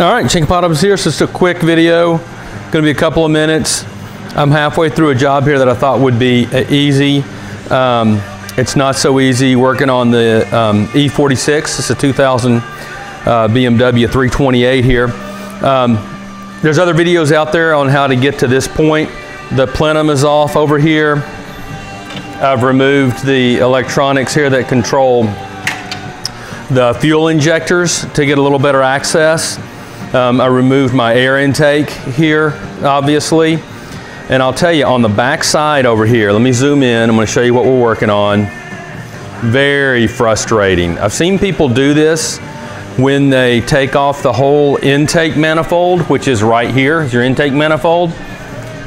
All right, Shankopotamus here. So just a quick video. Going to be a couple of minutes. I'm halfway through a job here that I thought would be uh, easy. Um, it's not so easy working on the um, E46. It's a 2000 uh, BMW 328 here. Um, there's other videos out there on how to get to this point. The plenum is off over here. I've removed the electronics here that control the fuel injectors to get a little better access. Um, I removed my air intake here, obviously. And I'll tell you, on the back side over here, let me zoom in, I'm gonna show you what we're working on. Very frustrating. I've seen people do this when they take off the whole intake manifold, which is right here, is your intake manifold.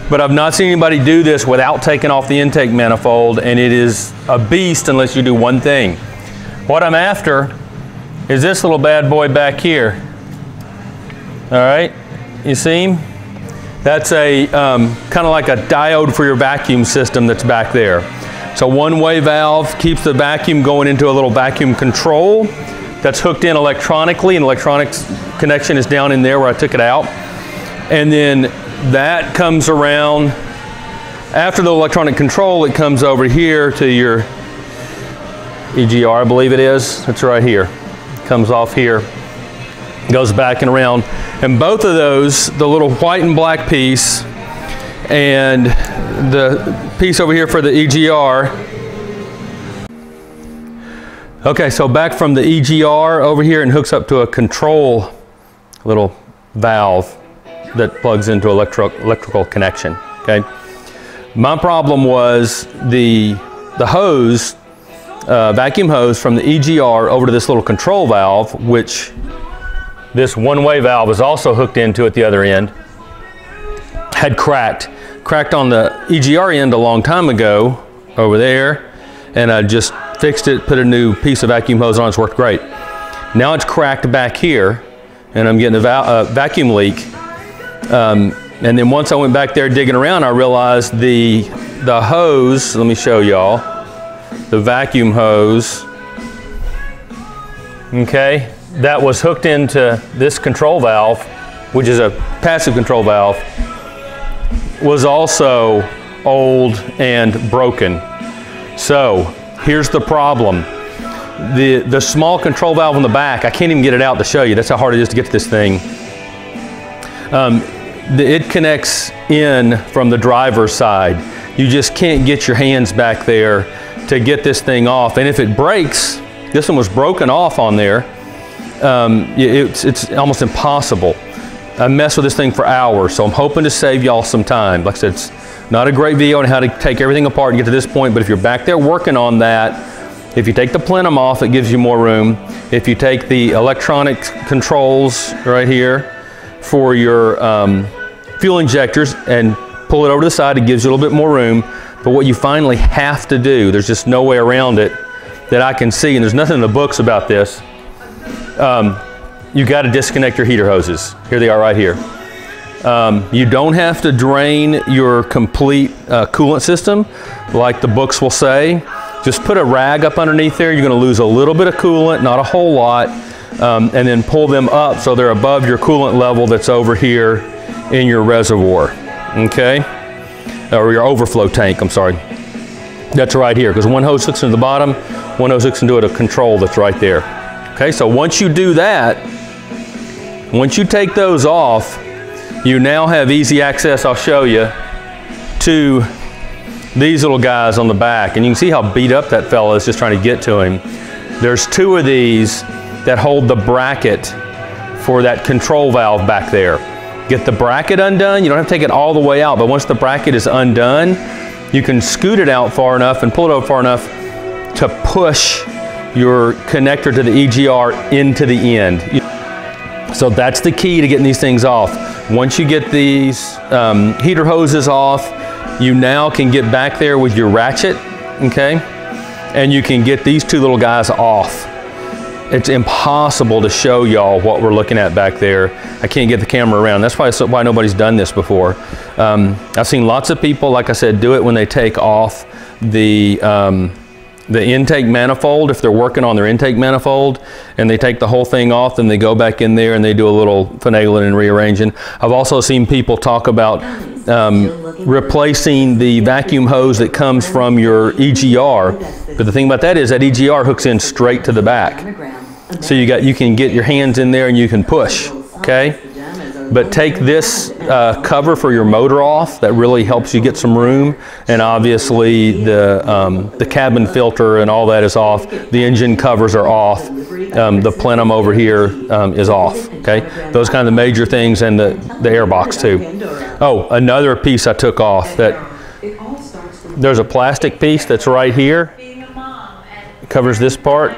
But I've not seen anybody do this without taking off the intake manifold, and it is a beast unless you do one thing. What I'm after is this little bad boy back here. All right, you see him? That's a um, kind of like a diode for your vacuum system that's back there. So one-way valve keeps the vacuum going into a little vacuum control that's hooked in electronically and electronics connection is down in there where I took it out. And then that comes around, after the electronic control, it comes over here to your EGR, I believe it is. It's right here. Comes off here goes back and around. And both of those, the little white and black piece and the piece over here for the EGR. Okay, so back from the EGR over here and hooks up to a control little valve that plugs into electro electrical connection, okay? My problem was the, the hose, uh, vacuum hose from the EGR over to this little control valve, which this one-way valve was also hooked into at the other end. Had cracked. Cracked on the EGR end a long time ago over there. And I just fixed it, put a new piece of vacuum hose on, it's worked great. Now it's cracked back here and I'm getting a va uh, vacuum leak. Um, and then once I went back there digging around, I realized the, the hose, let me show y'all, the vacuum hose, okay, that was hooked into this control valve, which is a passive control valve, was also old and broken. So here's the problem. The, the small control valve on the back, I can't even get it out to show you. That's how hard it is to get to this thing. Um, the, it connects in from the driver's side. You just can't get your hands back there to get this thing off. And if it breaks, this one was broken off on there, um, it's, it's almost impossible. I messed with this thing for hours, so I'm hoping to save y'all some time. Like I said, it's not a great video on how to take everything apart and get to this point, but if you're back there working on that, if you take the plenum off, it gives you more room. If you take the electronic controls right here for your um, fuel injectors and pull it over to the side, it gives you a little bit more room. But what you finally have to do, there's just no way around it that I can see, and there's nothing in the books about this, um, you got to disconnect your heater hoses. Here they are right here. Um, you don't have to drain your complete uh, coolant system like the books will say. Just put a rag up underneath there. You're going to lose a little bit of coolant, not a whole lot, um, and then pull them up so they're above your coolant level that's over here in your reservoir, okay? Or your overflow tank, I'm sorry. That's right here, because one hose hooks into the bottom, one hose hooks into a control that's right there. Okay, so once you do that, once you take those off, you now have easy access, I'll show you, to these little guys on the back. And you can see how beat up that fella is just trying to get to him. There's two of these that hold the bracket for that control valve back there. Get the bracket undone. You don't have to take it all the way out, but once the bracket is undone, you can scoot it out far enough and pull it over far enough to push your connector to the EGR into the end. So that's the key to getting these things off. Once you get these um, heater hoses off, you now can get back there with your ratchet, okay? And you can get these two little guys off. It's impossible to show y'all what we're looking at back there. I can't get the camera around. That's why, why nobody's done this before. Um, I've seen lots of people, like I said, do it when they take off the um, the intake manifold, if they're working on their intake manifold and they take the whole thing off, then they go back in there and they do a little finagling and rearranging. I've also seen people talk about um, replacing the vacuum hose that comes from your EGR. But the thing about that is that EGR hooks in straight to the back. So you got you can get your hands in there and you can push, okay? But take this uh, cover for your motor off. That really helps you get some room. And obviously the, um, the cabin filter and all that is off. The engine covers are off. Um, the plenum over here um, is off, okay? Those kind of the major things and the, the air box too. Oh, another piece I took off that there's a plastic piece that's right here. Covers this part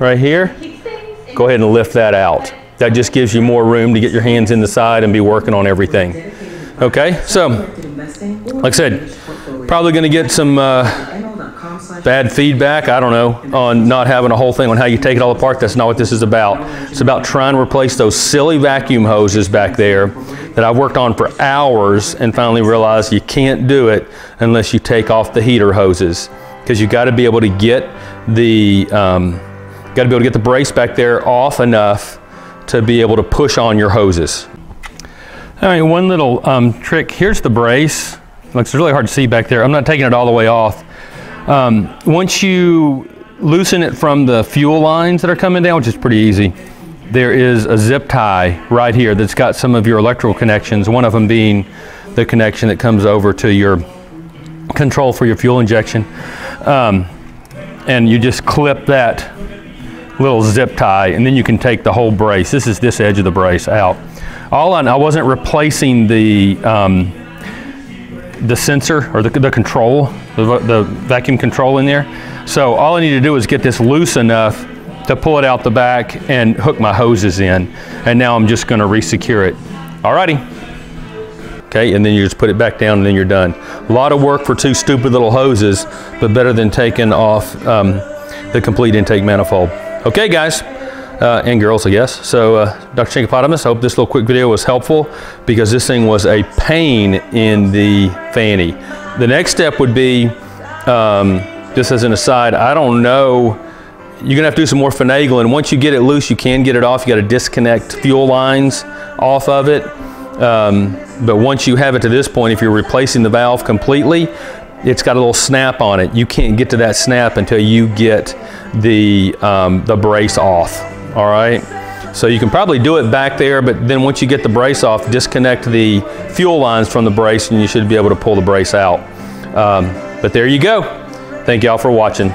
right here. Go ahead and lift that out. That just gives you more room to get your hands in the side and be working on everything. Okay, so like I said, probably going to get some uh, bad feedback, I don't know, on not having a whole thing on how you take it all apart. That's not what this is about. It's about trying to replace those silly vacuum hoses back there that I've worked on for hours and finally realized you can't do it unless you take off the heater hoses because you got to be able to get the um, got to be able to get the brace back there off enough to be able to push on your hoses. All right, one little um, trick. Here's the brace. Looks really hard to see back there. I'm not taking it all the way off. Um, once you loosen it from the fuel lines that are coming down, which is pretty easy, there is a zip tie right here that's got some of your electrical connections, one of them being the connection that comes over to your control for your fuel injection. Um, and you just clip that little zip tie and then you can take the whole brace. This is this edge of the brace out. All on, I wasn't replacing the, um, the sensor or the, the control, the, the vacuum control in there. So all I need to do is get this loose enough to pull it out the back and hook my hoses in. And now I'm just gonna resecure it. Alrighty. Okay, and then you just put it back down and then you're done. A lot of work for two stupid little hoses, but better than taking off um, the complete intake manifold. Okay, guys. Uh, and girls, I guess. So, uh, Dr. Shankopotamus, I hope this little quick video was helpful because this thing was a pain in the fanny. The next step would be, um, just as an aside, I don't know, you're gonna have to do some more finagling. Once you get it loose, you can get it off. You gotta disconnect fuel lines off of it. Um, but once you have it to this point, if you're replacing the valve completely, it's got a little snap on it. You can't get to that snap until you get the, um, the brace off, all right? So you can probably do it back there, but then once you get the brace off, disconnect the fuel lines from the brace and you should be able to pull the brace out. Um, but there you go. Thank y'all for watching.